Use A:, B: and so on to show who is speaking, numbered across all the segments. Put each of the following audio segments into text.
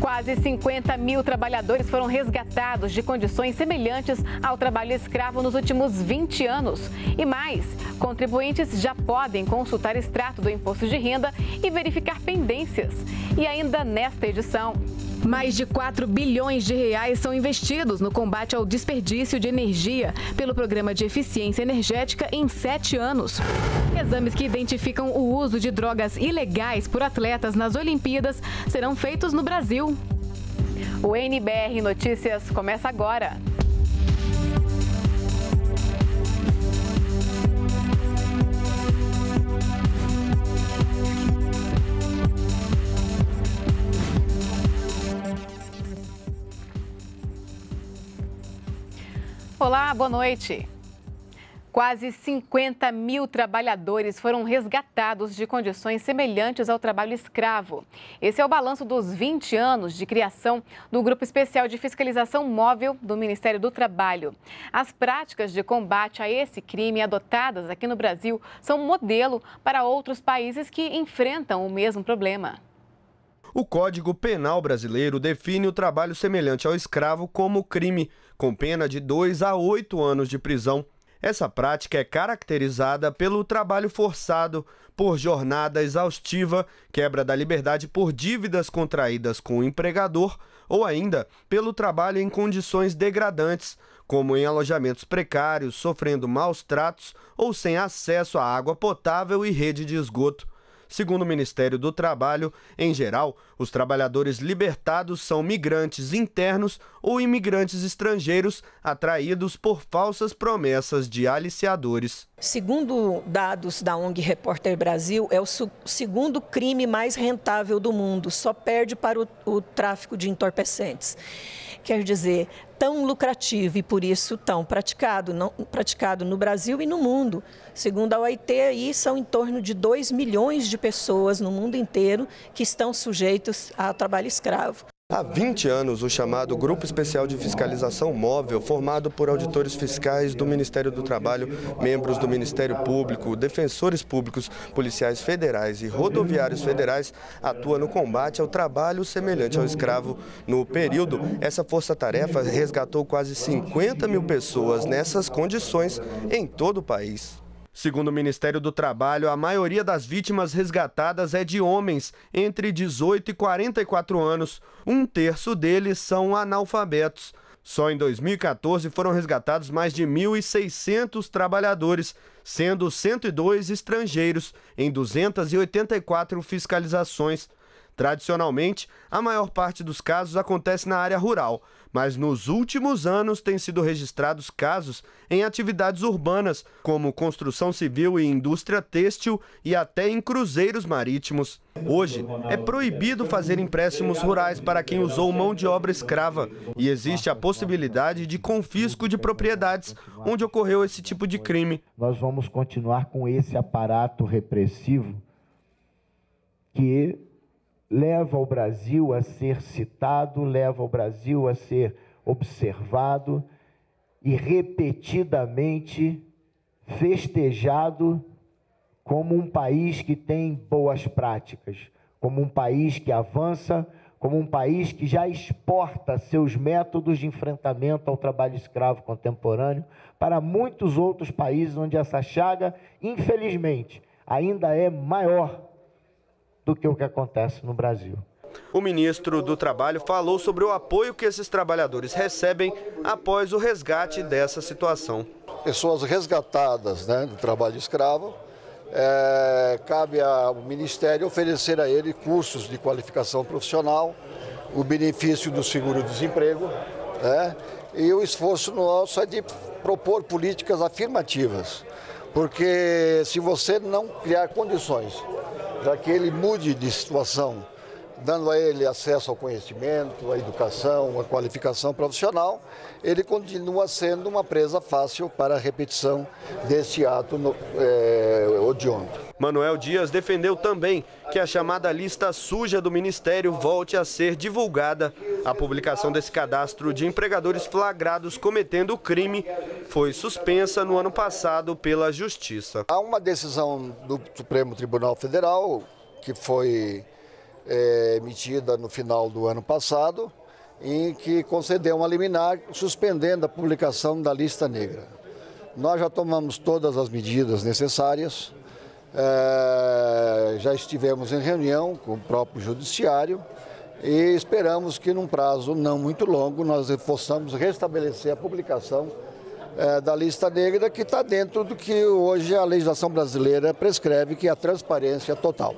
A: Quase 50 mil trabalhadores foram resgatados de condições semelhantes ao trabalho escravo nos últimos 20 anos. E mais, contribuintes já podem consultar extrato do imposto de renda e verificar pendências. E ainda nesta edição, mais de 4 bilhões de reais são investidos no combate ao desperdício de energia pelo Programa de Eficiência Energética em sete anos. Exames que identificam o uso de drogas ilegais por atletas nas Olimpíadas serão feitos no Brasil. O NBR Notícias começa agora. Olá, boa noite. Quase 50 mil trabalhadores foram resgatados de condições semelhantes ao trabalho escravo. Esse é o balanço dos 20 anos de criação do Grupo Especial de Fiscalização Móvel do Ministério do Trabalho. As práticas de combate a esse crime adotadas aqui no Brasil são modelo para outros países que enfrentam o mesmo problema.
B: O Código Penal brasileiro define o trabalho semelhante ao escravo como crime, com pena de 2 a 8 anos de prisão. Essa prática é caracterizada pelo trabalho forçado, por jornada exaustiva, quebra da liberdade por dívidas contraídas com o empregador ou ainda pelo trabalho em condições degradantes, como em alojamentos precários, sofrendo maus tratos ou sem acesso à água potável e rede de esgoto. Segundo o Ministério do Trabalho, em geral, os trabalhadores libertados são migrantes internos ou imigrantes estrangeiros atraídos por falsas promessas de aliciadores.
C: Segundo dados da ONG Repórter Brasil, é o segundo crime mais rentável do mundo, só perde para o, o tráfico de entorpecentes. Quer dizer, tão lucrativo e por isso tão praticado, não, praticado no Brasil e no mundo. Segundo a OIT, aí são em torno de 2 milhões de pessoas no mundo inteiro que estão sujeitos a trabalho escravo.
B: Há 20 anos, o chamado Grupo Especial de Fiscalização Móvel, formado por auditores fiscais do Ministério do Trabalho, membros do Ministério Público, defensores públicos, policiais federais e rodoviários federais, atua no combate ao trabalho semelhante ao escravo. No período, essa força-tarefa resgatou quase 50 mil pessoas nessas condições em todo o país. Segundo o Ministério do Trabalho, a maioria das vítimas resgatadas é de homens entre 18 e 44 anos. Um terço deles são analfabetos. Só em 2014 foram resgatados mais de 1.600 trabalhadores, sendo 102 estrangeiros, em 284 fiscalizações. Tradicionalmente, a maior parte dos casos acontece na área rural, mas nos últimos anos têm sido registrados casos em atividades urbanas, como construção civil e indústria têxtil e até em cruzeiros marítimos. Hoje, é proibido fazer empréstimos rurais para quem usou mão de obra escrava e existe a possibilidade de confisco de propriedades onde ocorreu esse tipo de crime.
D: Nós vamos continuar com esse aparato repressivo que leva o Brasil a ser citado, leva o Brasil a ser observado e repetidamente festejado como um país que tem boas práticas, como um país que avança, como um país que já exporta seus métodos de enfrentamento ao trabalho escravo contemporâneo para muitos outros países onde essa chaga, infelizmente, ainda é maior do que o que acontece no Brasil.
B: O ministro do Trabalho falou sobre o apoio que esses trabalhadores recebem após o resgate dessa situação.
E: Pessoas resgatadas né, do trabalho escravo, é, cabe ao Ministério oferecer a ele cursos de qualificação profissional, o benefício do seguro-desemprego, né, e o esforço nosso é de propor políticas afirmativas, porque se você não criar condições para que ele mude de situação, dando a ele acesso ao conhecimento, à educação, à qualificação profissional, ele continua sendo uma presa fácil para a repetição desse ato no, é, odiondo.
B: Manuel Dias defendeu também que a chamada lista suja do Ministério volte a ser divulgada. A publicação desse cadastro de empregadores flagrados cometendo o crime foi suspensa no ano passado pela Justiça.
E: Há uma decisão do Supremo Tribunal Federal que foi é, emitida no final do ano passado, em que concedeu uma liminar suspendendo a publicação da lista negra. Nós já tomamos todas as medidas necessárias, é, já estivemos em reunião com o próprio Judiciário e esperamos que num prazo não muito longo nós possamos restabelecer a publicação é, da lista negra que está dentro do que hoje a legislação brasileira prescreve, que é a transparência total.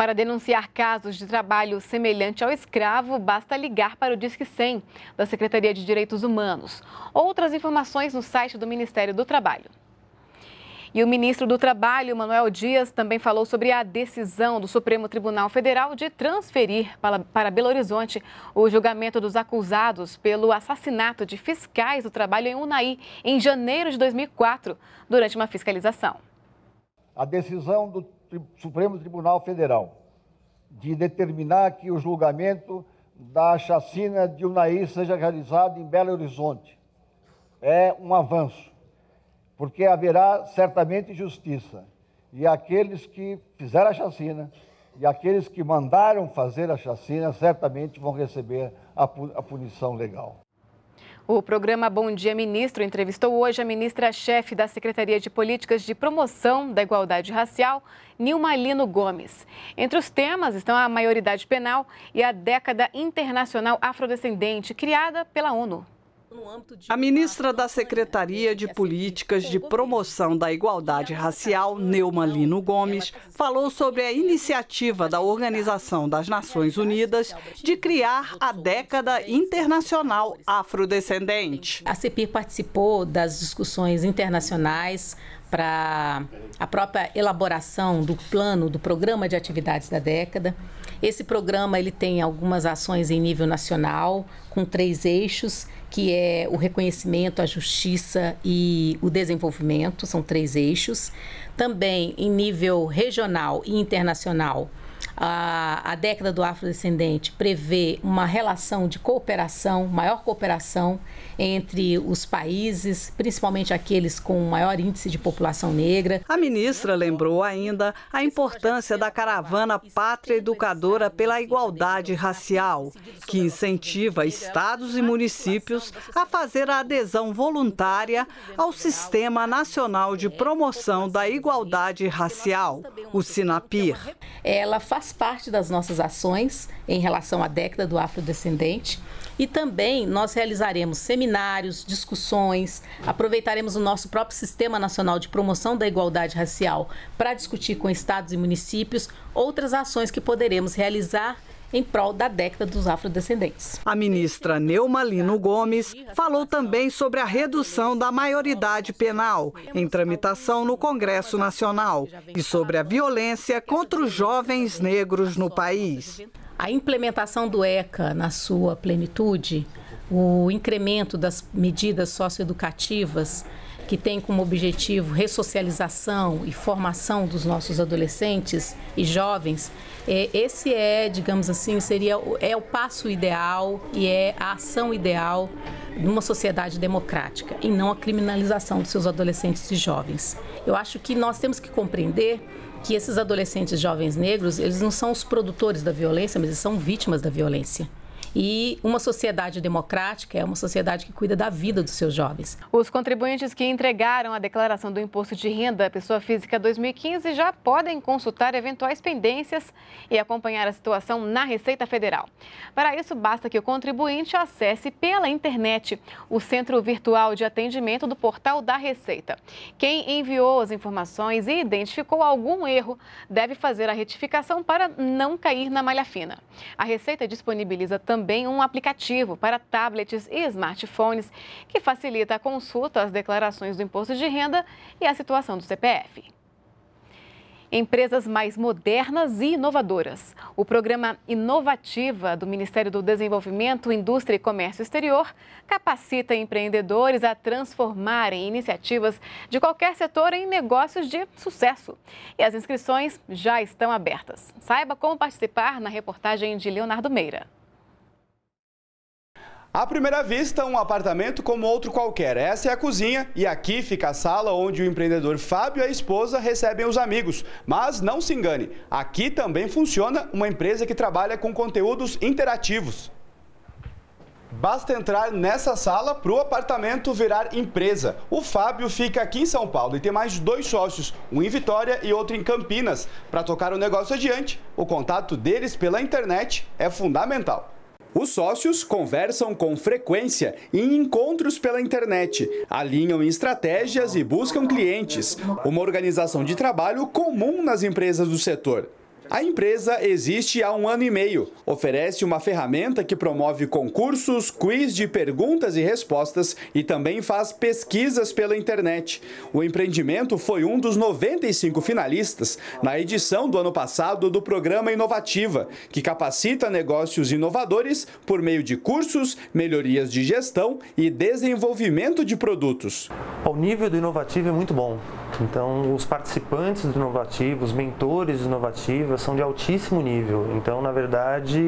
A: Para denunciar casos de trabalho semelhante ao escravo, basta ligar para o Disque 100 da Secretaria de Direitos Humanos. Outras informações no site do Ministério do Trabalho. E o ministro do Trabalho, Manuel Dias, também falou sobre a decisão do Supremo Tribunal Federal de transferir para Belo Horizonte o julgamento dos acusados pelo assassinato de fiscais do trabalho em Unai em janeiro de 2004, durante uma fiscalização.
F: A decisão do Supremo Tribunal Federal de determinar que o julgamento da chacina de Unai seja realizado em Belo Horizonte. É um avanço, porque haverá certamente justiça. E aqueles que fizeram a chacina e aqueles que mandaram fazer a chacina certamente vão receber a punição legal.
A: O programa Bom Dia Ministro entrevistou hoje a ministra-chefe da Secretaria de Políticas de Promoção da Igualdade Racial, Nilma Lino Gomes. Entre os temas estão a maioridade penal e a década internacional afrodescendente, criada pela ONU.
G: A ministra da Secretaria de Políticas de Promoção da Igualdade Racial, Neuma Lino Gomes, falou sobre a iniciativa da Organização das Nações Unidas de criar a década internacional afrodescendente.
H: A CEPIR participou das discussões internacionais para a própria elaboração do plano, do programa de atividades da década. Esse programa ele tem algumas ações em nível nacional, com três eixos, que é o reconhecimento, a justiça e o desenvolvimento, são três eixos. Também em nível regional e internacional, a, a década do afrodescendente prevê uma relação de cooperação, maior cooperação entre os países, principalmente aqueles com maior índice de população negra.
G: A ministra lembrou ainda a importância da caravana Pátria Educadora pela Igualdade Racial, que incentiva estados e municípios a fazer a adesão voluntária ao Sistema Nacional de Promoção da Igualdade Racial, o SINAPIR.
H: Ela faz parte das nossas ações em relação à década do afrodescendente. E também nós realizaremos seminários, discussões, aproveitaremos o nosso próprio Sistema Nacional de Promoção da Igualdade Racial para discutir com estados e municípios outras ações que poderemos realizar em prol da década dos afrodescendentes.
G: A ministra Neuma Lino Gomes falou também sobre a redução da maioridade penal em tramitação no Congresso Nacional e sobre a violência contra os jovens negros no país
H: a implementação do ECA na sua plenitude, o incremento das medidas socioeducativas que tem como objetivo ressocialização e formação dos nossos adolescentes e jovens, é, esse é, digamos assim, seria é o passo ideal e é a ação ideal de uma sociedade democrática e não a criminalização dos seus adolescentes e jovens. Eu acho que nós temos que compreender que esses adolescentes jovens negros, eles não são os produtores da violência, mas eles são vítimas da violência. E uma sociedade democrática é uma sociedade que cuida da vida dos seus jovens.
A: Os contribuintes que entregaram a declaração do Imposto de Renda à Pessoa Física 2015 já podem consultar eventuais pendências e acompanhar a situação na Receita Federal. Para isso, basta que o contribuinte acesse pela internet o Centro Virtual de Atendimento do Portal da Receita. Quem enviou as informações e identificou algum erro deve fazer a retificação para não cair na malha fina. A Receita disponibiliza também também um aplicativo para tablets e smartphones que facilita a consulta às declarações do imposto de renda e a situação do CPF. Empresas mais modernas e inovadoras. O programa Inovativa do Ministério do Desenvolvimento, Indústria e Comércio Exterior capacita empreendedores a transformarem iniciativas de qualquer setor em negócios de sucesso. E as inscrições já estão abertas. Saiba como participar na reportagem de Leonardo Meira.
I: À primeira vista, um apartamento como outro qualquer. Essa é a cozinha e aqui fica a sala onde o empreendedor Fábio e a esposa recebem os amigos. Mas não se engane, aqui também funciona uma empresa que trabalha com conteúdos interativos. Basta entrar nessa sala para o apartamento virar empresa. O Fábio fica aqui em São Paulo e tem mais dois sócios, um em Vitória e outro em Campinas. Para tocar o negócio adiante, o contato deles pela internet é fundamental. Os sócios conversam com frequência em encontros pela internet, alinham estratégias e buscam clientes, uma organização de trabalho comum nas empresas do setor. A empresa existe há um ano e meio. Oferece uma ferramenta que promove concursos, quiz de perguntas e respostas e também faz pesquisas pela internet. O empreendimento foi um dos 95 finalistas na edição do ano passado do programa Inovativa, que capacita negócios inovadores por meio de cursos, melhorias de gestão e desenvolvimento de produtos.
J: O nível do Inovativo é muito bom. Então, os participantes do Inovativo, os mentores do Inovativa são de altíssimo nível. Então, na verdade,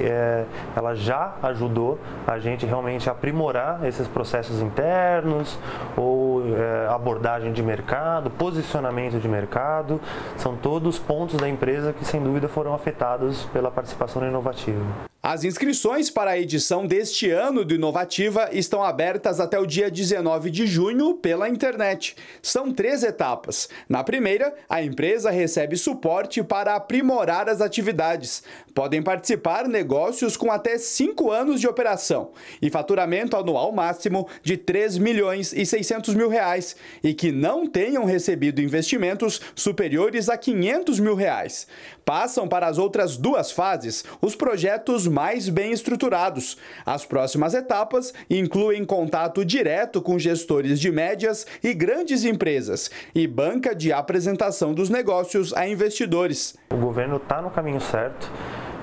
J: é, ela já ajudou a gente realmente a aprimorar esses processos internos ou é, abordagem de mercado, posicionamento de mercado. São todos pontos da empresa que, sem dúvida, foram afetados pela participação no Inovativo.
I: As inscrições para a edição deste ano do Inovativa estão abertas até o dia 19 de junho pela internet. São três etapas. Na primeira, a empresa recebe suporte para aprimorar as atividades. Podem participar negócios com até 5 anos de operação e faturamento anual máximo de 3 milhões e 600 mil reais e que não tenham recebido investimentos superiores a 500 mil reais. Passam para as outras duas fases os projetos mais bem estruturados. As próximas etapas incluem contato direto com gestores de médias e grandes empresas e banca de apresentação dos negócios a investidores.
J: O governo está no caminho certo.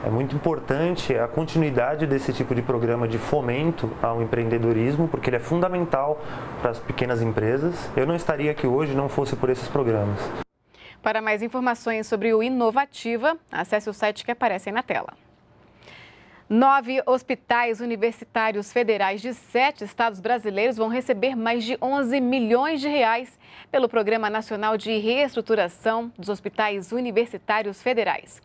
J: É muito importante a continuidade desse tipo de programa de fomento ao empreendedorismo, porque ele é fundamental para as pequenas empresas. Eu não estaria aqui hoje não fosse por esses programas.
A: Para mais informações sobre o Inovativa, acesse o site que aparece aí na tela. Nove hospitais universitários federais de sete estados brasileiros vão receber mais de 11 milhões de reais pelo Programa Nacional de Reestruturação dos Hospitais Universitários Federais.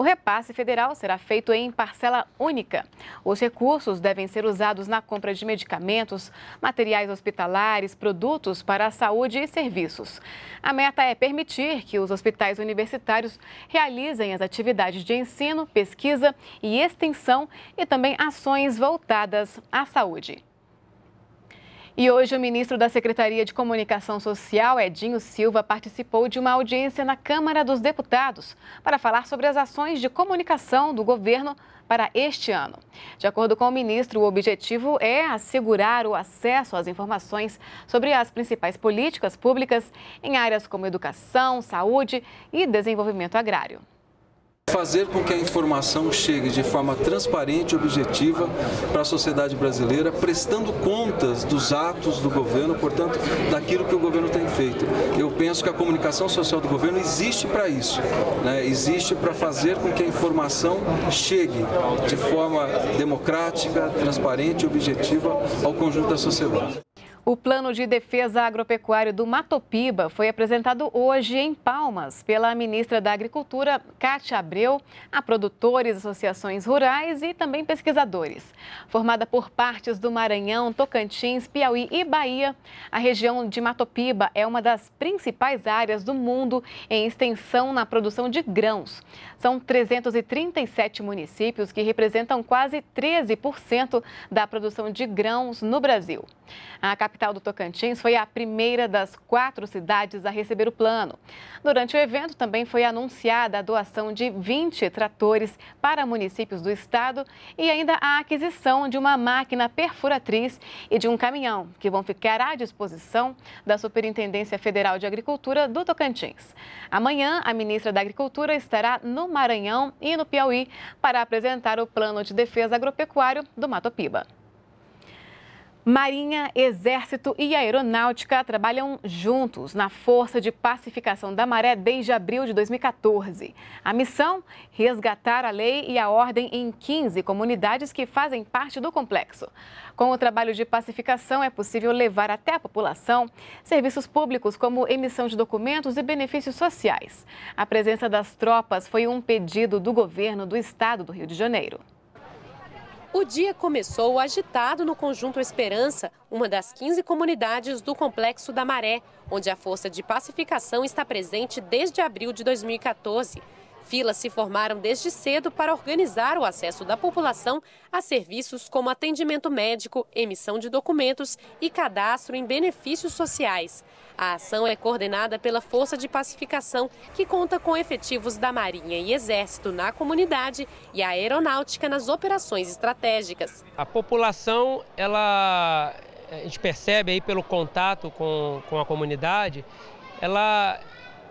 A: O repasse federal será feito em parcela única. Os recursos devem ser usados na compra de medicamentos, materiais hospitalares, produtos para a saúde e serviços. A meta é permitir que os hospitais universitários realizem as atividades de ensino, pesquisa e extensão e também ações voltadas à saúde. E hoje o ministro da Secretaria de Comunicação Social, Edinho Silva, participou de uma audiência na Câmara dos Deputados para falar sobre as ações de comunicação do governo para este ano. De acordo com o ministro, o objetivo é assegurar o acesso às informações sobre as principais políticas públicas em áreas como educação, saúde e desenvolvimento agrário
K: fazer com que a informação chegue de forma transparente e objetiva para a sociedade brasileira, prestando contas dos atos do governo, portanto, daquilo que o governo tem feito. Eu penso que a comunicação social do governo existe para isso, né? existe para fazer com que a informação chegue de forma democrática, transparente e objetiva ao conjunto da sociedade.
A: O Plano de Defesa Agropecuário do Matopiba foi apresentado hoje em Palmas pela ministra da Agricultura, Cátia Abreu, a produtores, associações rurais e também pesquisadores. Formada por partes do Maranhão, Tocantins, Piauí e Bahia, a região de Matopiba é uma das principais áreas do mundo em extensão na produção de grãos. São 337 municípios que representam quase 13% da produção de grãos no Brasil. A capital do Tocantins foi a primeira das quatro cidades a receber o plano. Durante o evento, também foi anunciada a doação de 20 tratores para municípios do estado e ainda a aquisição de uma máquina perfuratriz e de um caminhão, que vão ficar à disposição da Superintendência Federal de Agricultura do Tocantins. Amanhã, a ministra da Agricultura estará no Maranhão e no Piauí para apresentar o plano de defesa agropecuário do Mato Piba. Marinha, Exército e Aeronáutica trabalham juntos na Força de Pacificação da Maré desde abril de 2014. A missão: resgatar a lei e a ordem em 15 comunidades que fazem parte do complexo. Com o trabalho de pacificação, é possível levar até a população serviços públicos como emissão de documentos e benefícios sociais. A presença das tropas foi um pedido do governo do estado do Rio de Janeiro.
L: O dia começou agitado no Conjunto Esperança, uma das 15 comunidades do Complexo da Maré, onde a Força de Pacificação está presente desde abril de 2014. Filas se formaram desde cedo para organizar o acesso da população a serviços como atendimento médico, emissão de documentos e cadastro em benefícios sociais. A ação é coordenada pela Força de Pacificação, que conta com efetivos da Marinha e Exército na comunidade e a Aeronáutica nas operações estratégicas.
M: A população, ela, a gente percebe aí pelo contato com, com a comunidade, ela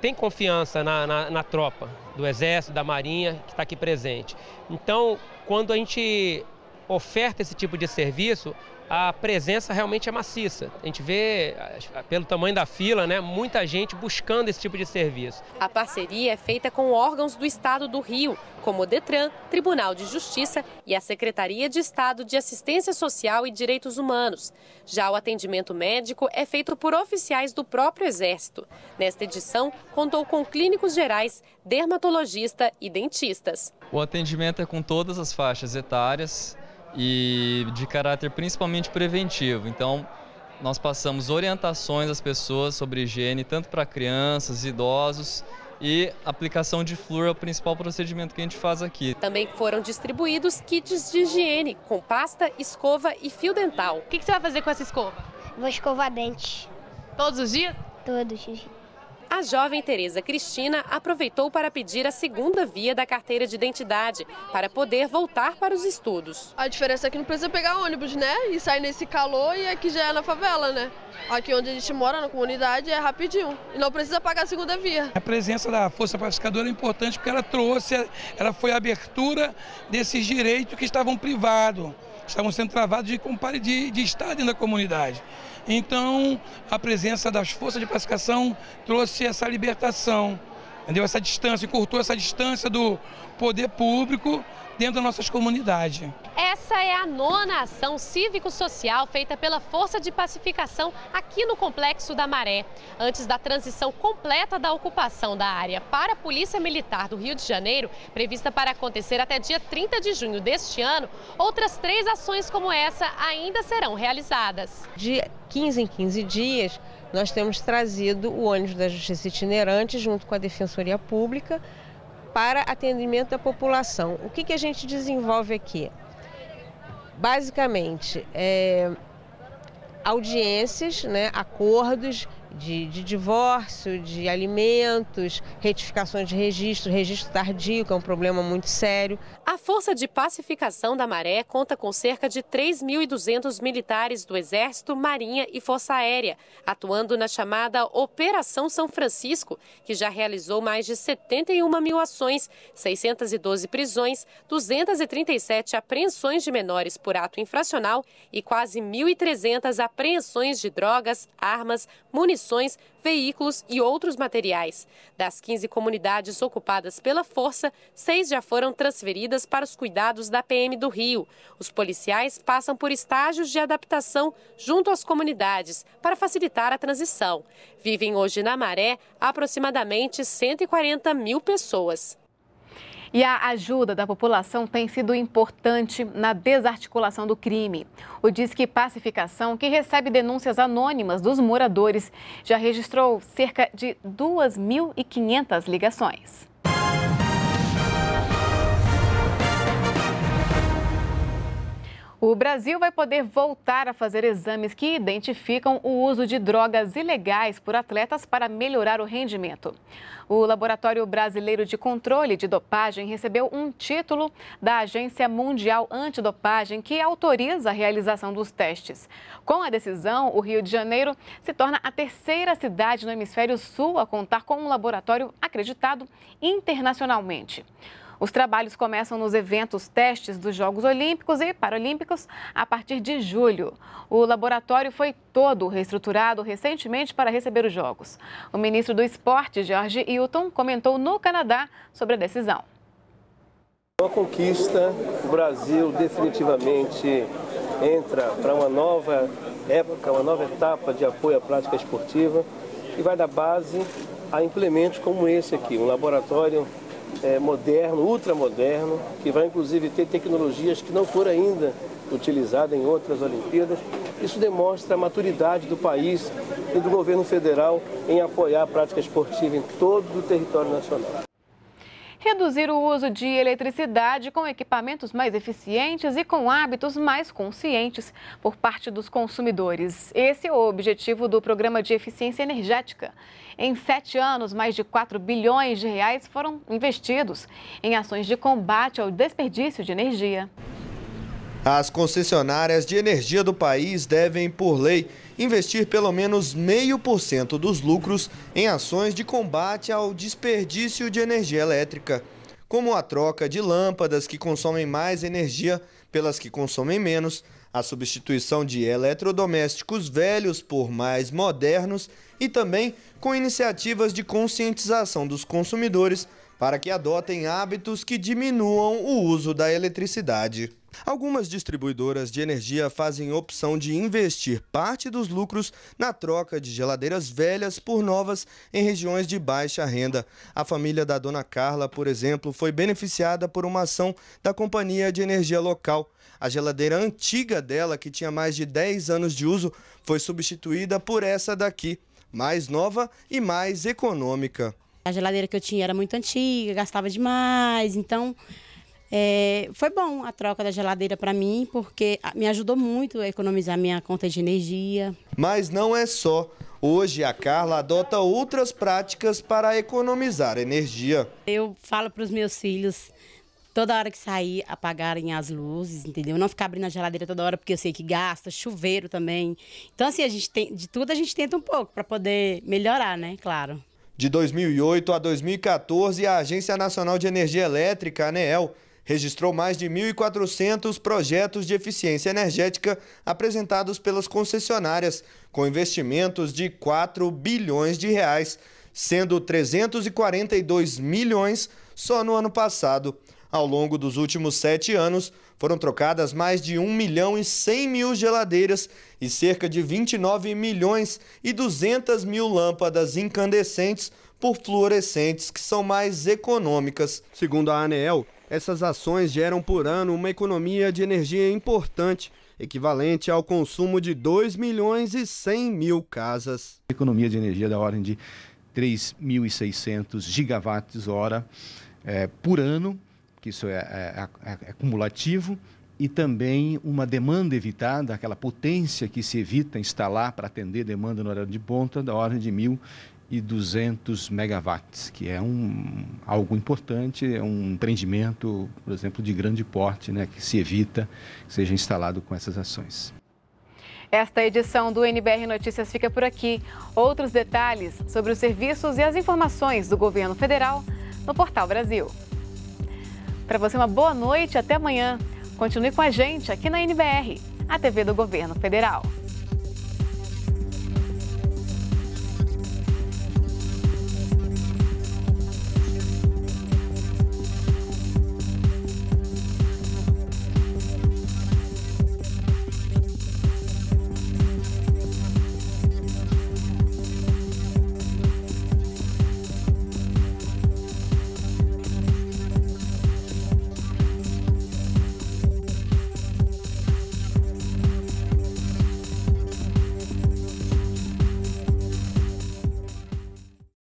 M: tem confiança na, na, na tropa do Exército, da Marinha, que está aqui presente. Então, quando a gente oferta esse tipo de serviço, a presença realmente é maciça. A gente vê, pelo tamanho da fila, né, muita gente buscando esse tipo de serviço.
L: A parceria é feita com órgãos do Estado do Rio, como o Detran, Tribunal de Justiça e a Secretaria de Estado de Assistência Social e Direitos Humanos. Já o atendimento médico é feito por oficiais do próprio Exército. Nesta edição, contou com clínicos gerais, dermatologista e dentistas.
N: O atendimento é com todas as faixas etárias e de caráter principalmente preventivo. Então, nós passamos orientações às pessoas sobre higiene, tanto para crianças, idosos e aplicação de flúor é o principal procedimento que a gente faz aqui.
L: Também foram distribuídos kits de higiene com pasta, escova e fio dental.
O: O que, você vai fazer com essa escova?
P: Vou escovar dente.
O: Todos os dias?
P: Todos os dias.
L: A jovem Tereza Cristina aproveitou para pedir a segunda via da carteira de identidade, para poder voltar para os estudos.
Q: A diferença é que não precisa pegar ônibus, né? E sair nesse calor e aqui já é na favela, né? Aqui onde a gente mora, na comunidade, é rapidinho. E não precisa pagar a segunda via.
R: A presença da Força Pacificadora é importante porque ela trouxe, ela foi a abertura desses direitos que estavam privados, estavam sendo travados de, de, de estar dentro da comunidade. Então, a presença das forças de pacificação trouxe essa libertação, entendeu? essa distância, encurtou essa distância do poder público dentro das nossas comunidades.
L: Essa é a nona ação cívico-social feita pela Força de Pacificação aqui no Complexo da Maré. Antes da transição completa da ocupação da área para a Polícia Militar do Rio de Janeiro, prevista para acontecer até dia 30 de junho deste ano, outras três ações como essa ainda serão realizadas.
S: De 15 em 15 dias, nós temos trazido o ônibus da Justiça Itinerante junto com a Defensoria Pública para atendimento da população. O que, que a gente desenvolve aqui? Basicamente, é, audiências, né, acordos de, de, divórcio, de alimentos, retificações de registro, registro tardio, que é um problema muito sério.
L: A Força de Pacificação da Maré conta com cerca de 3.200 militares do Exército, Marinha e Força Aérea, atuando na chamada Operação São Francisco, que já realizou mais de 71 mil ações, 612 prisões, 237 apreensões de menores por ato infracional e quase 1.300 apreensões de drogas, armas, munições munições, veículos e outros materiais. Das 15 comunidades ocupadas pela força, seis já foram transferidas para os cuidados da PM do Rio. Os policiais passam por estágios de adaptação junto às comunidades para facilitar a transição. Vivem hoje na Maré aproximadamente 140 mil pessoas.
A: E a ajuda da população tem sido importante na desarticulação do crime. O Disque Pacificação, que recebe denúncias anônimas dos moradores, já registrou cerca de 2.500 ligações. O Brasil vai poder voltar a fazer exames que identificam o uso de drogas ilegais por atletas para melhorar o rendimento. O Laboratório Brasileiro de Controle de Dopagem recebeu um título da Agência Mundial Antidopagem que autoriza a realização dos testes. Com a decisão, o Rio de Janeiro se torna a terceira cidade no Hemisfério Sul a contar com um laboratório acreditado internacionalmente. Os trabalhos começam nos eventos testes dos Jogos Olímpicos e Paralímpicos a partir de julho. O laboratório foi todo reestruturado recentemente para receber os Jogos. O ministro do Esporte, George Hilton, comentou no Canadá sobre a decisão.
T: Uma conquista, o Brasil definitivamente entra para uma nova época, uma nova etapa de apoio à prática esportiva e vai dar base a implementos como esse aqui, um laboratório é, moderno, ultramoderno, que vai inclusive ter tecnologias que não foram ainda utilizadas em outras Olimpíadas. Isso demonstra a maturidade do país e do governo federal em apoiar a prática esportiva em todo o território nacional
A: reduzir o uso de eletricidade com equipamentos mais eficientes e com hábitos mais conscientes por parte dos consumidores. Esse é o objetivo do Programa de Eficiência Energética. Em sete anos, mais de 4 bilhões de reais foram investidos em ações de combate ao desperdício de energia.
B: As concessionárias de energia do país devem, por lei, investir pelo menos meio por cento dos lucros em ações de combate ao desperdício de energia elétrica, como a troca de lâmpadas que consomem mais energia pelas que consomem menos, a substituição de eletrodomésticos velhos por mais modernos e também com iniciativas de conscientização dos consumidores para que adotem hábitos que diminuam o uso da eletricidade. Algumas distribuidoras de energia fazem opção de investir parte dos lucros na troca de geladeiras velhas por novas em regiões de baixa renda. A família da dona Carla, por exemplo, foi beneficiada por uma ação da Companhia de Energia Local. A geladeira antiga dela, que tinha mais de 10 anos de uso, foi substituída por essa daqui, mais nova e mais econômica.
U: A geladeira que eu tinha era muito antiga, gastava demais, então é, foi bom a troca da geladeira para mim, porque me ajudou muito a economizar minha conta de energia.
B: Mas não é só. Hoje a Carla adota outras práticas para economizar energia.
U: Eu falo para os meus filhos toda hora que sair apagarem as luzes, entendeu? Não ficar abrindo a geladeira toda hora porque eu sei que gasta, chuveiro também. Então assim, a gente tem de tudo a gente tenta um pouco para poder melhorar, né? Claro.
B: De 2008 a 2014, a Agência Nacional de Energia Elétrica, ANEEL, registrou mais de 1.400 projetos de eficiência energética apresentados pelas concessionárias, com investimentos de 4 bilhões de reais, sendo 342 milhões só no ano passado. Ao longo dos últimos sete anos, foram trocadas mais de 1 milhão e 100 mil geladeiras e cerca de 29 milhões e 200 mil lâmpadas incandescentes por fluorescentes, que são mais econômicas. Segundo a ANEEL, essas ações geram por ano uma economia de energia importante, equivalente ao consumo de 2 milhões e 100 mil casas.
V: Economia de energia da ordem de 3.600 gigawatts hora é, por ano, que isso é, é, é, é acumulativo, e também uma demanda evitada, aquela potência que se evita instalar para atender demanda no horário de ponta, da ordem de 1.000 e 200 megawatts, que é um, algo importante, é um empreendimento, por exemplo, de grande porte, né, que se evita que seja instalado com essas ações.
A: Esta edição do NBR Notícias fica por aqui. Outros detalhes sobre os serviços e as informações do governo federal no Portal Brasil. Para você, uma boa noite até amanhã. Continue com a gente aqui na NBR, a TV do Governo Federal.